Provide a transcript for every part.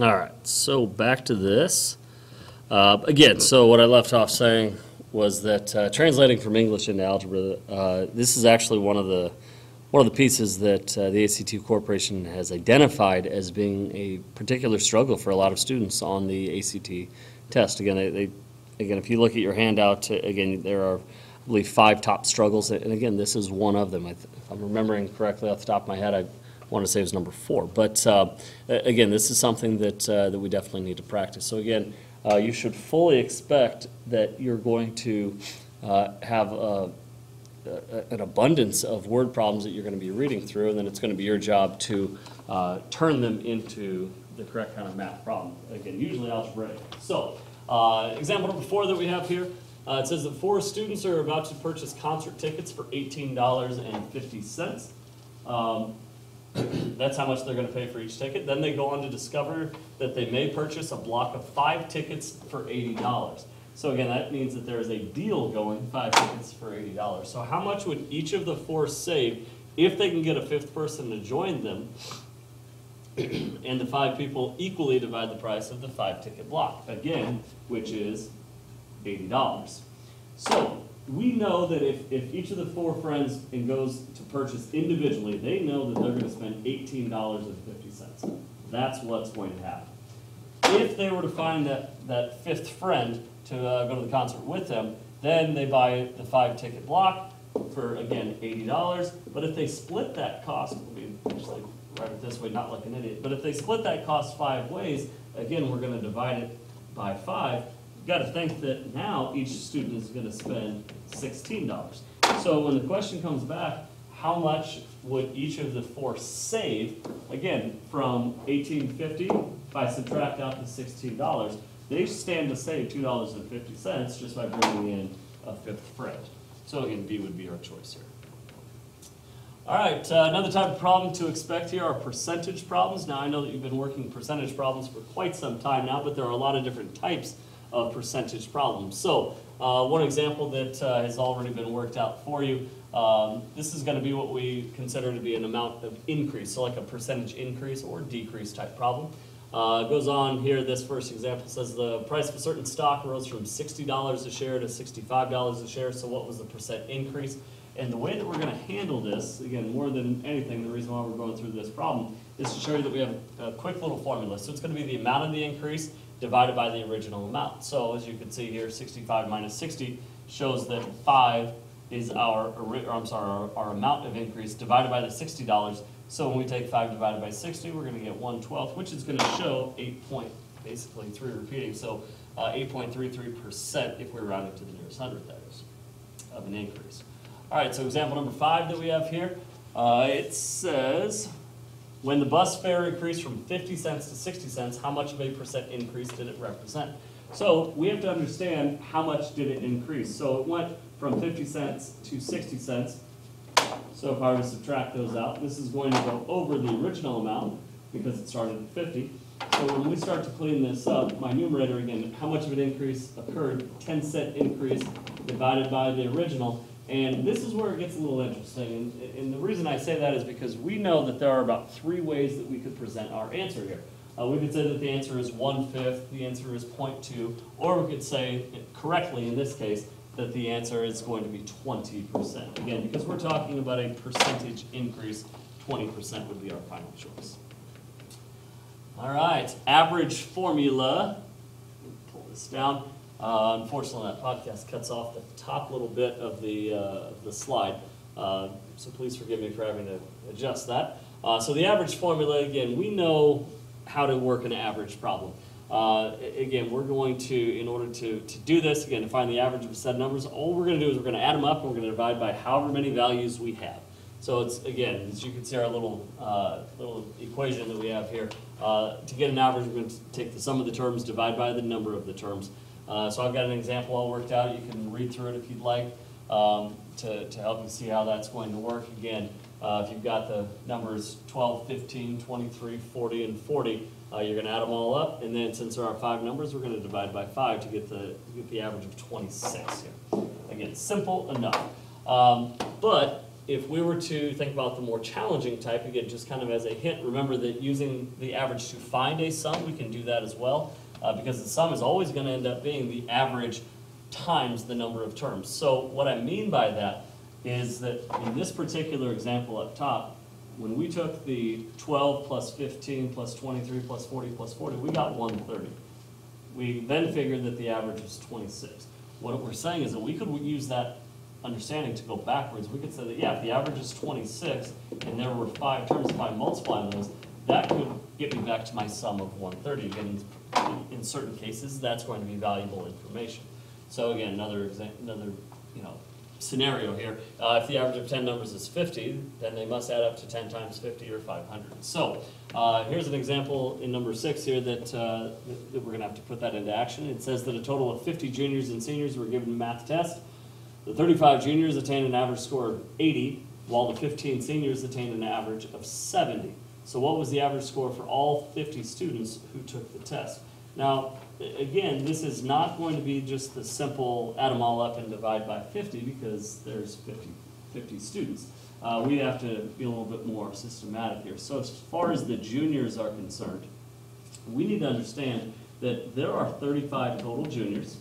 All right, so back to this. Uh, Again, so what I left off saying was that uh, translating from English into algebra, uh, this is actually one of the, one of the pieces that uh, the ACT Corporation has identified as being a particular struggle for a lot of students on the ACT test. Again, they- again, if you look at your handout, uh, again, there are, I believe, five top struggles, and again, this is one of them. I th- If I'm remembering correctly off the top of my head, I want to say was number four. But uh, again, this is something that, uh, that we definitely need to practice. So again, uh, you should fully expect that you're going to uh, have a- a- an abundance of word problems that you're going to be reading through, and then it's going to be your job to uh, turn them into the correct kind of math problem. Again, usually algebraic. So, uh, example number four that we have here, uh, it says that four students are about to purchase concert tickets for eighteen dollars and fifty cents. Um, That's how much they're gonna pay for each ticket. Then they go on to discover that they may purchase a block of five tickets for eighty dollars. So again, that means that there is a deal going, five tickets for eighty dollars. So how much would each of the four save if they can get a fifth person to join them? And the five people equally divide the price of the five ticket block, again, which is eighty dollars. So, we know that if, if each of the four friends and goes to purchase individually, they know that they're spend dollars and fifty cents. That's what's going to happen. If they were to find that, that fifth friend to uh, go to the concert with them, then they buy the five ticket block for, again, eighty dollars. But if they split that cost, let me actually write it this way, not like an idiot, but if they split that cost five ways, again, we're gonna divide it by five. You've gotta think that now each student is gonna spend sixteen dollars. So when the question comes back, how much would each of the four save? Again, from eighteen fifty, if I subtract out the sixteen dollars, they stand to save two dollars and fifty cents just by bringing in a fifth friend. So again, B would be our choice here. All right, uh, another type of problem to expect here are percentage problems. Now, I know that you've been working percentage problems for quite some time now, but there are a lot of different types of percentage problems. So, uh, one example that uh, has already been worked out for you, um, this is going to be what we consider to be an amount of increase, so like a percentage increase or decrease type problem. Uh, goes on here, this first example says the price of a certain stock rose from $60 a share to $65 a share, so what was the percent increase? And the way that we're gonna handle this, again, more than anything, the reason why we're going through this problem is to show you that we have a quick little formula. So it's gonna be the amount of the increase divided by the original amount. So as you can see here, sixty-five minus sixty shows that five is our, or I'm sorry, our, our amount of increase divided by the sixty dollars. So when we take five divided by sixty, we're gonna get one twelfth, which is gonna show eight point, basically three repeating. So, uh, eight point three three percent if we round it to the nearest hundred, that is, of an increase. All right, so example number five that we have here, uh, it says, when the bus fare increased from fifty cents to sixty cents, how much of a percent increase did it represent? So we have to understand how much did it increase. So it went from fifty cents to sixty cents. So if I were to subtract those out, this is going to go over the original amount because it started at fifty. So when we start to clean this up, my numerator again, how much of an increase occurred? Ten cent increase divided by the original. And this is where it gets a little interesting. And, and the reason I say that is because we know that there are about three ways that we could present our answer here. Uh, we could say that the answer is one-fifth, the answer is 0.2, or we could say correctly in this case, that the answer is going to be twenty percent. Again, because we're talking about a percentage increase, twenty percent would be our final choice. All right, average formula, pull this down. Uh, unfortunately, that podcast cuts off the top little bit of the, uh, the slide. Uh, so please forgive me for having to adjust that. Uh, so the average formula, again, we know how to work an average problem. Uh, again, we're going to, in order to, to do this, again, to find the average of a set of numbers, all we're gonna do is we're gonna add them up and we're gonna divide by however many values we have. So it's, again, as you can see our little, uh, little equation that we have here. To get an average, we're going to take the sum of the terms, divide by the number of the terms. Uh, so I've got an example all worked out. You can read through it if you'd like, um, to, to help you see how that's going to work. Again, uh, if you've got the numbers 12, 15, 23, 40, and 40, uh, you're gonna add them all up, and then since there are five numbers, we're gonna divide by five to get the, to get the average of twenty-six here. Again, simple enough. Um, but if we were to think about the more challenging type, again, just kind of as a hint, remember that using the average to find a sum, we can do that as well, uh, because the sum is always gonna end up being the average times the number of terms. So what I mean by that is that in this particular example up top, when we took the twelve plus fifteen plus twenty-three plus forty plus forty, we got one thirty. We then figured that the average was twenty-six. What we're saying is that we could use that understanding to go backwards. We could say that, yeah, if the average is twenty-six, and there were five terms, if I multiply those, that could get me back to my sum of one thirty. Again, in- in certain cases, that's going to be valuable information. So again, another another, you know, scenario here. Uh, if the average of ten numbers is fifty, then they must add up to ten times fifty or five hundred. So, uh, here's an example in number six here that, uh, that- we're gonna have to put that into action. It says that a total of fifty juniors and seniors were given a math test. The thirty-five juniors attained an average score of eighty, while the fifteen seniors attained an average of seventy. So what was the average score for all fifty students who took the test? Now, again, this is not going to be just the simple add them all up and divide by fifty, because there's 50 50 students. Uh, we have to be a little bit more systematic here. So as far as the juniors are concerned, we need to understand that there are thirty-five total juniors.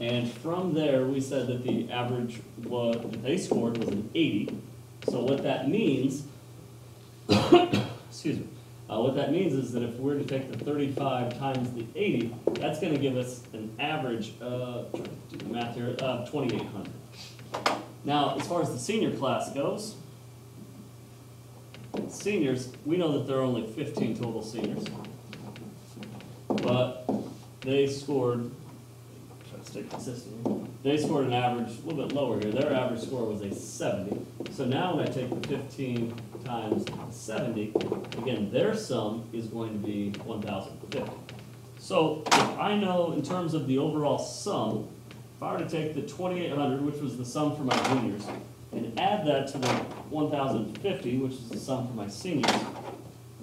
And from there, we said that the average was, that they scored was an eighty. So what that means, excuse me, uh, what that means is that if we're to take the thirty-five times the eighty, that's gonna give us an average of, to do the math here, of twenty-eight hundred. Now, as far as the senior class goes, seniors, we know that there are only fifteen total seniors. But they scored, they scored an average, a little bit lower here, their average score was a seventy. So now when I take the fifteen times seventy, again, their sum is going to be one thousand fifty. So if I know in terms of the overall sum, if I were to take the twenty-eight hundred, which was the sum for my juniors, and add that to the one thousand fifty, which is the sum for my seniors,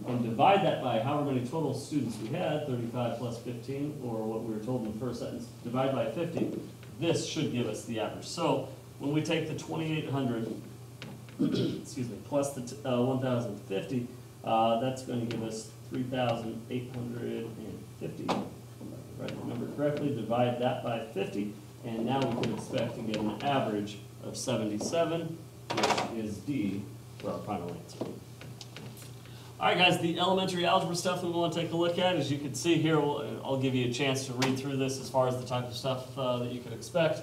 and divide that by however many total students we had, thirty-five plus fifteen, or what we were told in the first sentence, divide by fifty, this should give us the average. So when we take the twenty-eight hundred, excuse me, plus the uh, one thousand fifty, uh, that's gonna give us three thousand eight hundred and fifty. Write the number correctly, divide that by fifty, and now we can expect to get an average of seventy-seven, which is D for our final answer. All right, guys, the elementary algebra stuff that we want to take a look at, as you can see here, we'll- I'll give you a chance to read through this as far as the type of stuff uh, that you could expect.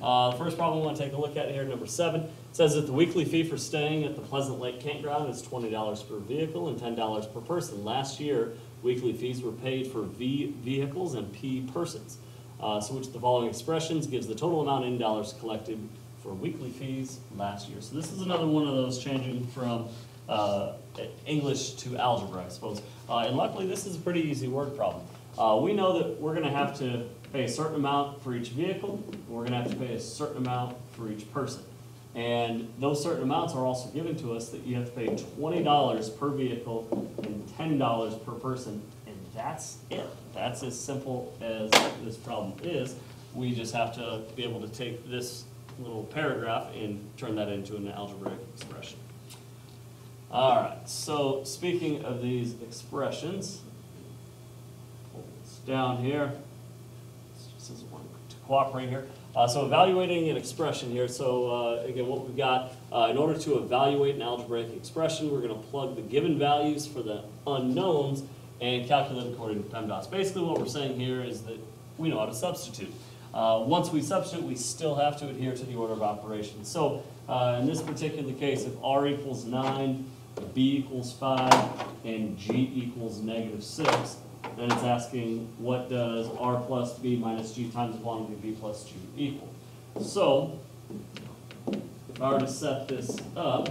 Uh, The first problem we want to take a look at here, number seven, says that the weekly fee for staying at the Pleasant Lake Campground is twenty dollars per vehicle and ten dollars per person. Last year, weekly fees were paid for V vehicles and P persons. Uh, So which of the following expressions gives the total amount in dollars collected for weekly fees last year? So this is another one of those changing from uh, English to algebra, I suppose. Uh, and luckily, this is a pretty easy word problem. Uh, we know that we're gonna have to pay a certain amount for each vehicle, and we're gonna have to pay a certain amount for each person. And those certain amounts are also given to us that you have to pay twenty dollars per vehicle and ten dollars per person, and that's it. That's as simple as this problem is. We just have to be able to take this little paragraph and turn that into an algebraic expression. All right, so speaking of these expressions, pull this down here. This just doesn't want to cooperate here. Uh, so evaluating an expression here, so, uh, again, what we've got, uh, in order to evaluate an algebraic expression, we're gonna plug the given values for the unknowns and calculate according to PEMDAS. Basically, what we're saying here is that we know how to substitute. Uh, once we substitute, we still have to adhere to the order of operations. So, uh, in this particular case, if R equals nine, B equals five, and G equals negative six, then it's asking, what does R plus B minus G times the quantity B plus G equal? So, if I were to set this up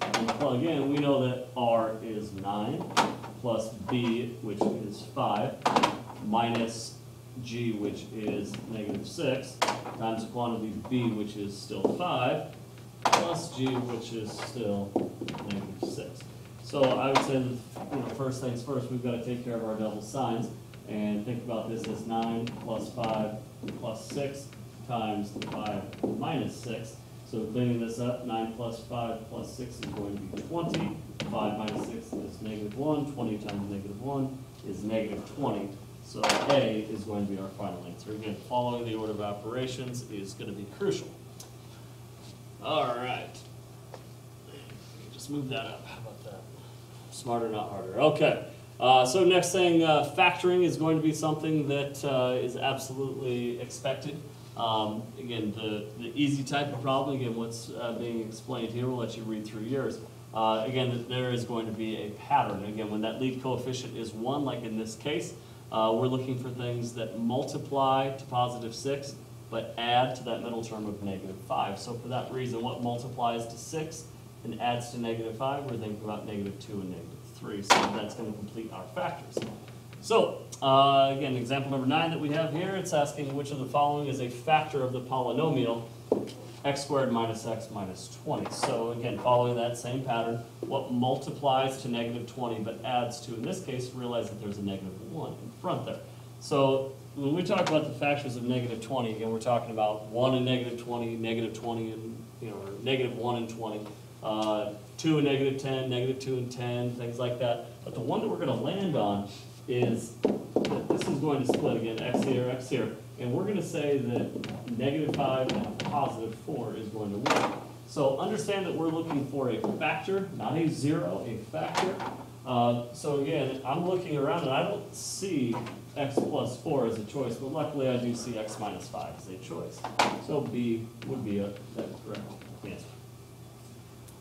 and plug in, we know that R is nine, plus B, which is five, minus G, which is negative six, times the quantity B, which is still five, plus G, which is still negative six. So I would say you know, first things first, we've got to take care of our double signs and think about this as nine plus five plus six times five minus six. So cleaning this up, nine plus five plus six is going to be twenty. Five minus six is negative one. Twenty times negative one is negative twenty. So A is going to be our final answer. Again, following the order of operations is gonna be crucial. All right. Just move that up, how about that? Smarter, not harder, okay. Uh, so next thing, uh, factoring is going to be something that, uh, is absolutely expected. Um, again, the, the easy type of problem, again, what's, uh, being explained here, we'll let you read through yours. Uh, again, there is going to be a pattern, again, when that lead coefficient is one, like in this case, uh, we're looking for things that multiply to positive six, but add to that middle term of negative five. So for that reason, what multiplies to six and adds to negative five, we're thinking about negative two and negative three. So that's gonna complete our factors. So, uh, again, example number nine that we have here, it's asking which of the following is a factor of the polynomial x squared minus x minus twenty. So again, following that same pattern, what multiplies to negative twenty but adds to, in this case, realize that there's a negative one in front there. So when we talk about the factors of negative twenty, again, we're talking about one and negative twenty, negative twenty and, you know, negative one and twenty, uh, two and negative ten, negative two and ten, things like that. But the one that we're gonna land on is that this is going to split again, x here, x here. And we're gonna say that negative five and positive four is going to win. So understand that we're looking for a factor, not a zero, a factor. Uh, so again, I'm looking around and I don't see x plus four as a choice, but luckily I do see x minus five as a choice. So B would be a, that correct answer.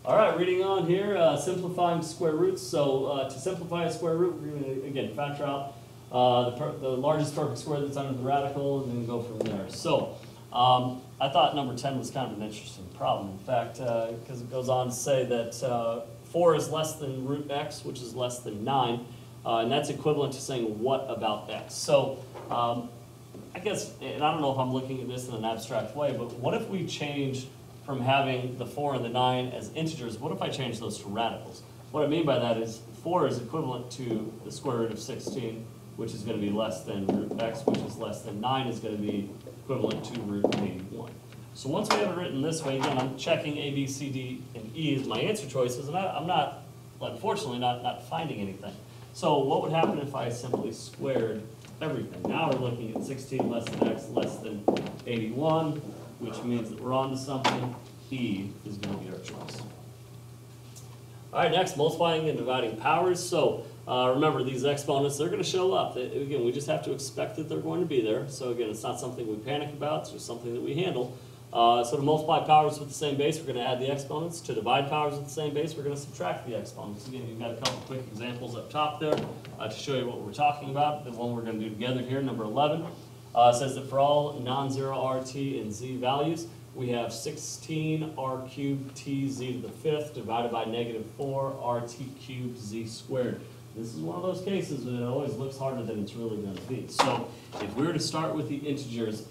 All right, reading on here, uh, simplifying square roots. So uh, to simplify a square root, we're going to, again, factor out uh, the, the largest perfect square that's under the radical and then go from there. So um, I thought number 10 was kind of an interesting problem. In fact, because it goes on to say that uh, 4 is less than root x, which is less than 9, uh, and that's equivalent to saying what about x. So um, I guess, and I don't know if I'm looking at this in an abstract way, but what if we change from having the four and the nine as integers, what if I change those to radicals? What I mean by that is four is equivalent to the square root of sixteen, which is gonna be less than root x, which is less than nine is gonna be equivalent to root eighty-one. So once we have it written this way, again, I'm checking A, B, C, D, and E as my answer choices, and I, I'm not, unfortunately, not, not finding anything. So what would happen if I simply squared everything? Now we're looking at sixteen less than x less than eighty-one, which means that we're on to something. E is gonna be our choice. All right, next, multiplying and dividing powers. So, uh, remember, these exponents, they're gonna show up. They- Again, we just have to expect that they're going to be there. So again, it's not something we panic about, it's just something that we handle. Uh, so to multiply powers with the same base, we're gonna add the exponents. To divide powers with the same base, we're gonna subtract the exponents. Again, you've got a couple quick examples up top there, uh, to show you what we're talking about. The one we're gonna do together here, number eleven. Uh, says that for all non-zero RT and Z values, we have sixteen R cubed T Z to the fifth divided by negative four RT cubed Z squared. This is one of those cases that it always looks harder than it's really gonna be. So if we were to start with the integers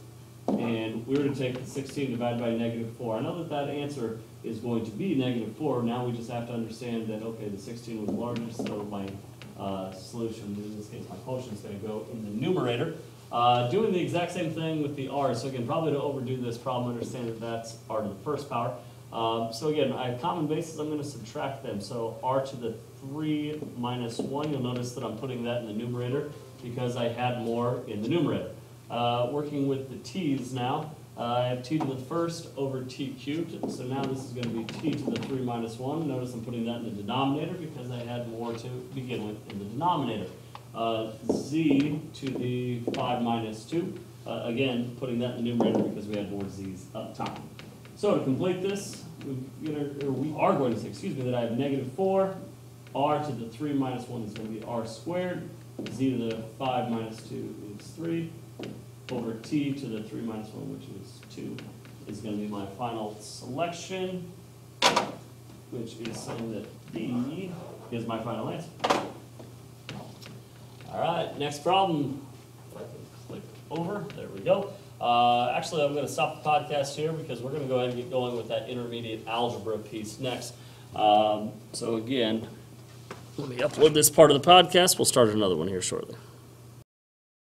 and we were to take the sixteen divided by negative four, I know that that answer is going to be negative four. Now we just have to understand that, okay, the sixteen was larger, so my, uh, solution, in this case, my quotient is gonna go in the numerator. Uh, doing the exact same thing with the r, so again, probably to overdo this problem, understand that that's r to the first power. Um, so again, I have common bases, I'm gonna subtract them, so r to the three minus one, you'll notice that I'm putting that in the numerator because I had more in the numerator. Uh, working with the t's now, uh, I have t to the first over t cubed, so now this is gonna be t to the three minus one. Notice I'm putting that in the denominator because I had more to begin with in the denominator. Uh, z to the five minus two, uh, again, putting that in the numerator because we had more z's up top. So to complete this, we, we are going to say, excuse me, that I have negative four, r to the three minus one is gonna be r squared, z to the five minus two is three, over t to the three minus one, which is two, is gonna be my final selection, which is saying that B is my final answer. All right, next problem. If I can click over, there we go. Uh, actually, I'm gonna stop the podcast here because we're gonna go ahead and get going with that intermediate algebra piece next. Um, so again, let me upload this part of the podcast. We'll start another one here shortly.